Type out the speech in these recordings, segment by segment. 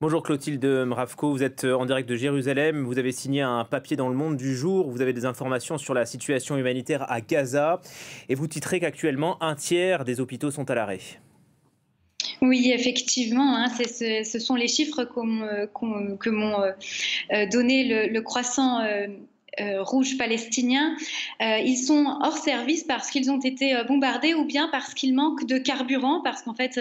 Bonjour Clotilde Mravko, vous êtes en direct de Jérusalem, vous avez signé un papier dans le monde du jour, vous avez des informations sur la situation humanitaire à Gaza. Et vous titrez qu'actuellement un tiers des hôpitaux sont à l'arrêt. Oui, effectivement, hein, ce, sont les chiffres que m'ont euh, donné le, croissant euh, euh, rouges palestiniens, euh, ils sont hors service parce qu'ils ont été euh, bombardés ou bien parce qu'il manque de carburant, parce qu'en fait,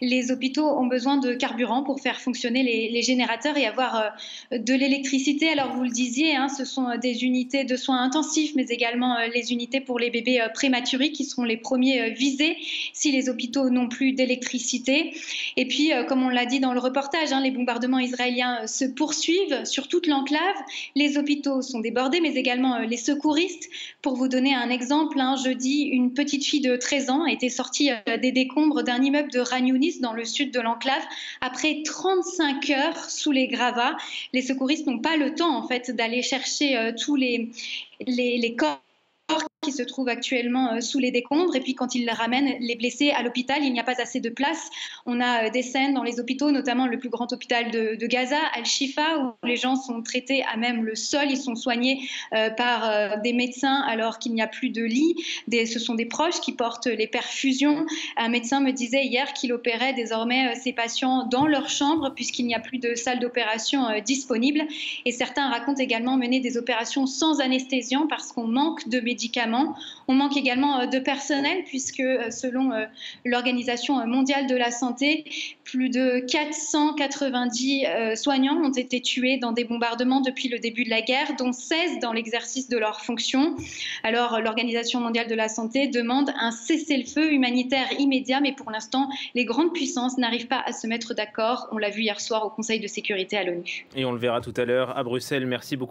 les hôpitaux ont besoin de carburant pour faire fonctionner les, générateurs et avoir de l'électricité. Alors, vous le disiez, hein, ce sont des unités de soins intensifs, mais également les unités pour les bébés prématurés qui seront les premiers visés si les hôpitaux n'ont plus d'électricité. Et puis, comme on l'a dit dans le reportage, hein, les bombardements israéliens se poursuivent sur toute l'enclave. Les hôpitaux sont débordés mais également euh, les secouristes. Pour vous donner un exemple, un jeudi, une petite fille de 13 ans a été sortie euh, des décombres d'un immeuble de Ragnonis dans le sud de l'enclave après 35 heures sous les gravats. Les secouristes n'ont pas le temps en fait d'aller chercher euh, tous les, les, les corps qui se trouvent actuellement euh, sous les décombres. Et puis quand ils ramènent les blessés à l'hôpital, il n'y a pas assez de place. On a euh, des scènes dans les hôpitaux, notamment le plus grand hôpital de, Gaza, Al-Shifa, où les gens sont traités à même le sol. Ils sont soignés euh, par des médecins alors qu'il n'y a plus de lit. ce sont des proches qui portent les perfusions. Un médecin me disait hier qu'il opérait désormais ses patients dans leur chambre puisqu'il n'y a plus de salle d'opération disponible. Et certains racontent également mener des opérations sans anesthésiant parce qu'on manque de médicaments on manque également euh, de personnel puisque euh, selon euh, l'Organisation mondiale de la santé, plus de 490 soignants ont été tués dans des bombardements depuis le début de la guerre, dont 16 dans l'exercice de leurs fonctions. Alors l'Organisation mondiale de la santé demande un cessez-le-feu humanitaire immédiat, mais pour l'instant, les grandes puissances n'arrivent pas à se mettre d'accord. On l'a vu hier soir au Conseil de sécurité à l'ONU. Et on le verra tout à l'heure à Bruxelles. Merci beaucoup.